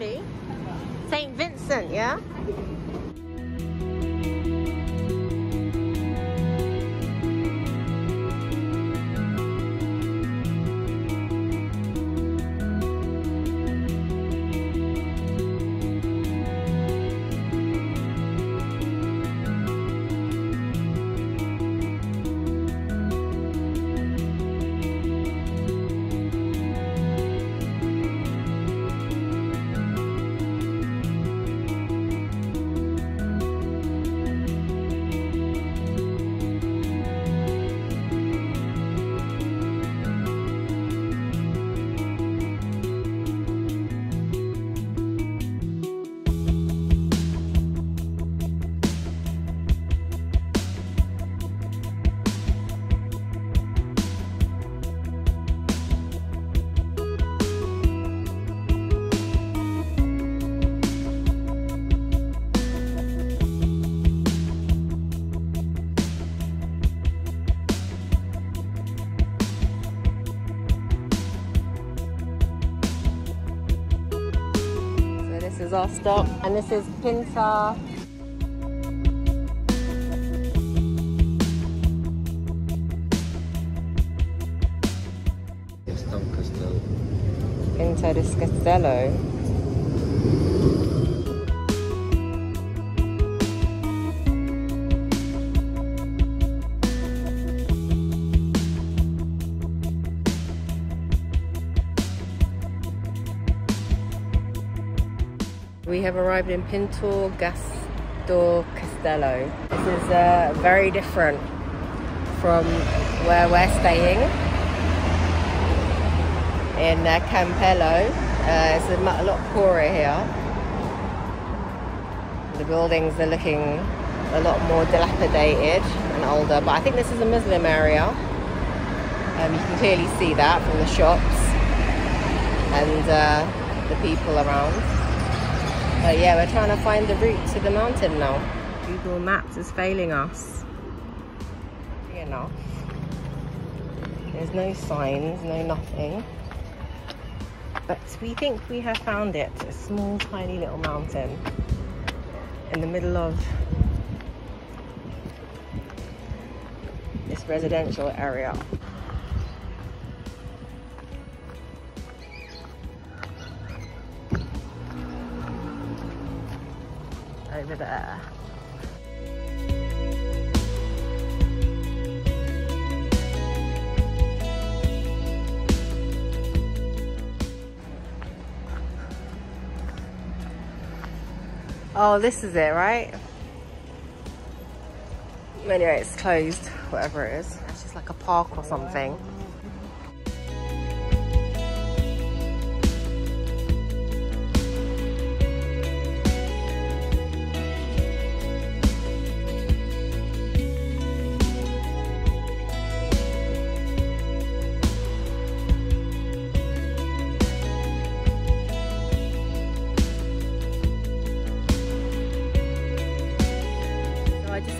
already? St. Vincent, yeah? Is our stop, and this is Pinta. Estam Castello. Pinta We have arrived in Pintor Gaston Castello. This is uh, very different from where we're staying in uh, Campello. Uh, it's a lot poorer here. The buildings are looking a lot more dilapidated and older, but I think this is a Muslim area. Um, you can clearly see that from the shops and uh, the people around. But yeah, we're trying to find the route to the mountain now. Google Maps is failing us. You know, there's no signs, no nothing. But we think we have found it. A small, tiny little mountain in the middle of this residential area. Over there. Oh, this is it, right? Anyway, it's closed, whatever it is. It's just like a park or something.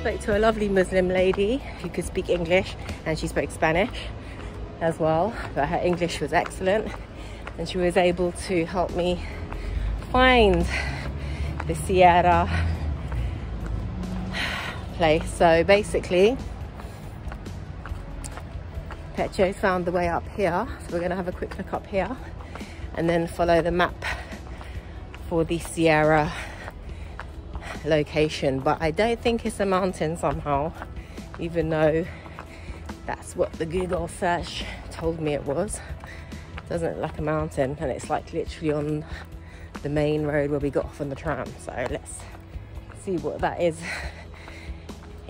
Spoke to a lovely Muslim lady who could speak English and she spoke Spanish as well, but her English was excellent and she was able to help me find the Sierra place. So basically, Petro found the way up here. So we're gonna have a quick look up here and then follow the map for the Sierra location but I don't think it's a mountain somehow even though that's what the Google search told me it was. Doesn't look like a mountain and it's like literally on the main road where we got off on the tram so let's see what that is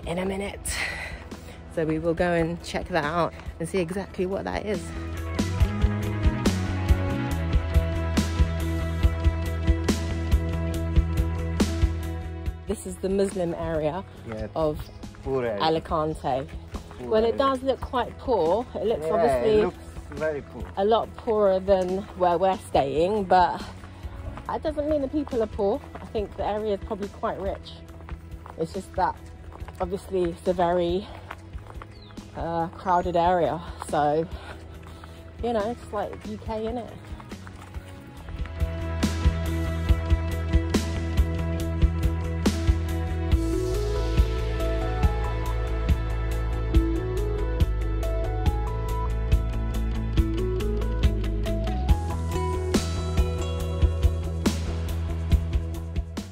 in a minute. So we will go and check that out and see exactly what that is this is the Muslim area Yeah, of. Alicante Poor well it area. does look quite poor it looks Yeah, obviously it looks very poor. a lot poorer than where we're staying, but that doesn't mean the people are poor. I think the area is probably quite rich. It's just that obviously it's a very uh, crowded area, so you know, it's like UK in it.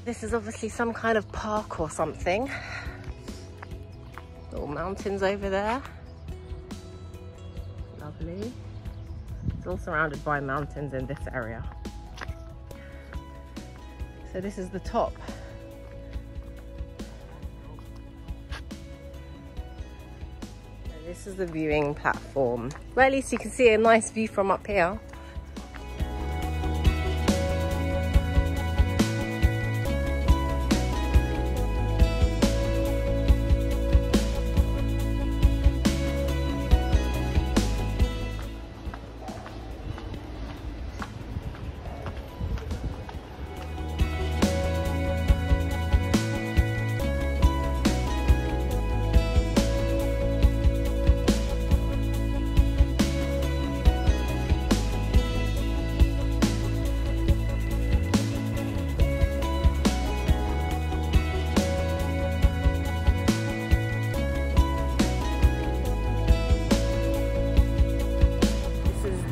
This is obviously some kind of park or something. Little mountains over there. Lovely. It's all surrounded by mountains in this area. So this is the top. this is the viewing platform. Well, at least you can see a nice view from up here.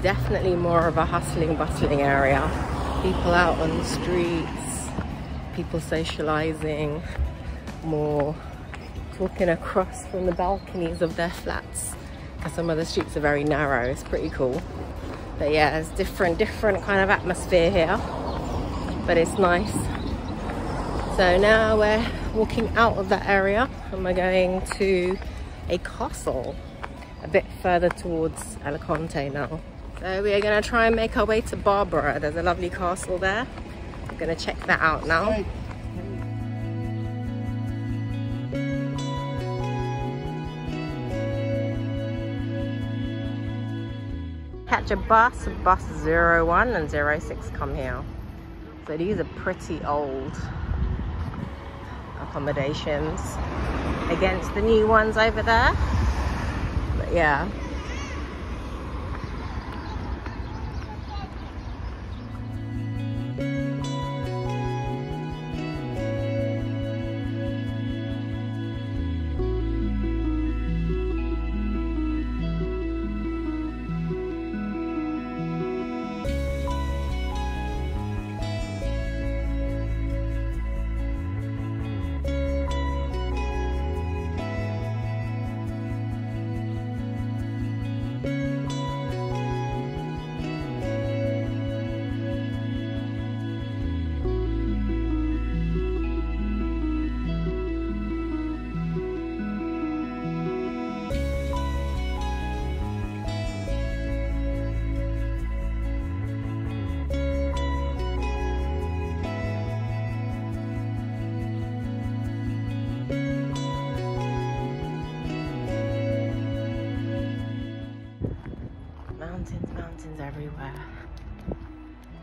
Definitely more of a hustling, bustling area. People out on the streets, people socializing, more talking across from the balconies of their flats. Because some of the streets are very narrow, it's pretty cool. But yeah, it's different, different kind of atmosphere here. But it's nice. So now we're walking out of that area and we're going to a castle a bit further towards Alicante now. So we are going to try and make our way to Barbara. There's a lovely castle there. We're going to check that out now. Catch a bus, bus 01 and 06 come here. So these are pretty old accommodations against the new ones over there. But yeah,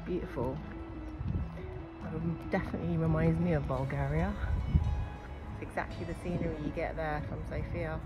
Beautiful. Um, definitely reminds me of Bulgaria. It's exactly the scenery you get there from Sofia.